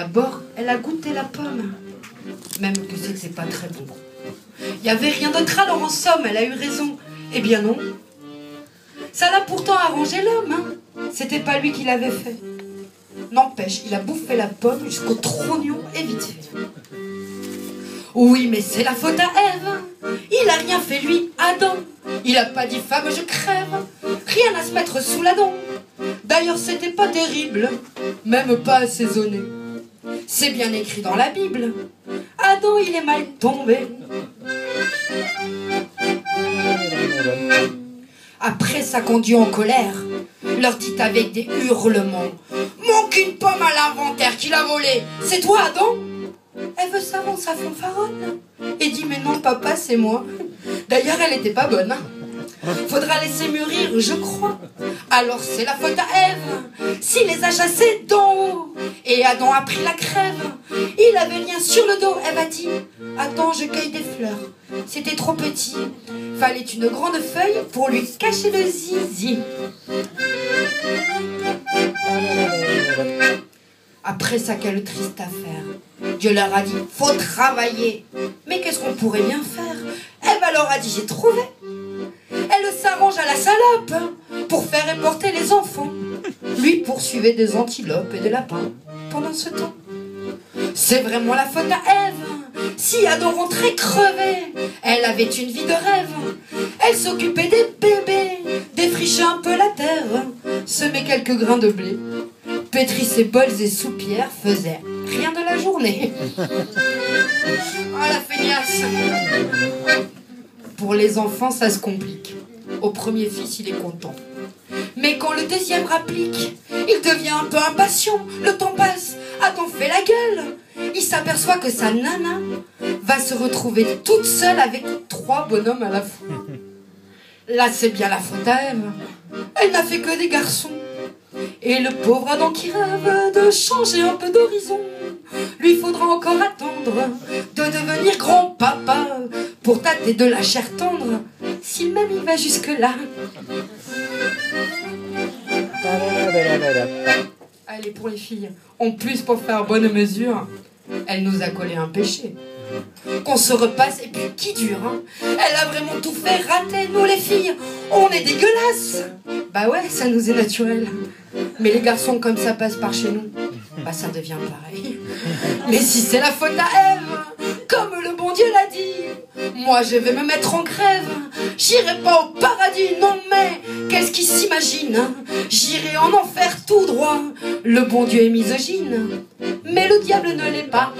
D'abord, elle a goûté la pomme. Même que c'était pas très bon. Il n'y avait rien d'autre alors en somme, elle a eu raison. Eh bien non. Ça l'a pourtant arrangé l'homme, hein. C'était pas lui qui l'avait fait. N'empêche, il a bouffé la pomme jusqu'au trognon et vite fait. Oui, mais c'est la faute à Ève. Il a rien fait lui, Adam. Il a pas dit femme, je crève. Rien à se mettre sous la dent. D'ailleurs, c'était pas terrible, même pas assaisonné. C'est bien écrit dans la Bible. Adam, il est mal tombé. Après, ça conduit en colère. Leur dit avec des hurlements Manque une pomme à l'inventaire qu'il a volé. C'est toi, Adam Elle veut savoir sa fanfaronne. Et dit Mais non, papa, c'est moi. D'ailleurs, elle était pas bonne. hein. Faudra laisser mûrir, je crois. Alors c'est la faute à Ève, s'il les a chassés d'en haut. Et Adam a pris la crève. Il avait rien sur le dos. Ève a dit Attends, je cueille des fleurs. C'était trop petit. Fallait une grande feuille pour lui cacher le zizi. Après ça, quelle triste affaire. Dieu leur a dit Faut travailler. Mais qu'est-ce qu'on pourrait bien faire? Ève leur a dit J'ai trouvé. Elle s'arrange à la salope pour faire éporter les enfants. Lui poursuivait des antilopes et des lapins pendant ce temps. C'est vraiment la faute à Ève. Si Adam rentrait crevé, elle avait une vie de rêve. Elle s'occupait des bébés, défrichait un peu la terre, semait quelques grains de blé, pétrit ses bols et soupières, faisait rien de la journée. Ah la feignasse Pour les enfants, ça se complique. Au premier fils, il est content. Mais quand le deuxième rapplique, il devient un peu impatient. Le temps passe, Adam fait la gueule. Il s'aperçoit que sa nana va se retrouver toute seule avec trois bonhommes à la fois. Là, c'est bien la faute à Ève. Elle n'a fait que des garçons. Et le pauvre Adam qui rêve de changer un peu d'horizon, lui faudra encore attendre de devenir grand-papa pour tâter de la chair tendre, si même il va jusque-là. Allez, pour les filles, en plus pour faire bonne mesure, elle nous a collé un péché. Qu'on se repasse et puis qui dure, hein? Elle a vraiment tout fait rater, nous les filles, on est dégueulasses Bah ouais, ça nous est naturel. Mais les garçons comme ça passent par chez nous, bah ça devient pareil. Mais si c'est la faute à Ève, comme le bon Dieu l'a dit, moi je vais me mettre en grève. J'irai pas au paradis, non mais qu'est-ce qui s'imagine hein? J'irai en enfer tout droit. Le bon Dieu est misogyne, mais le diable ne l'est pas.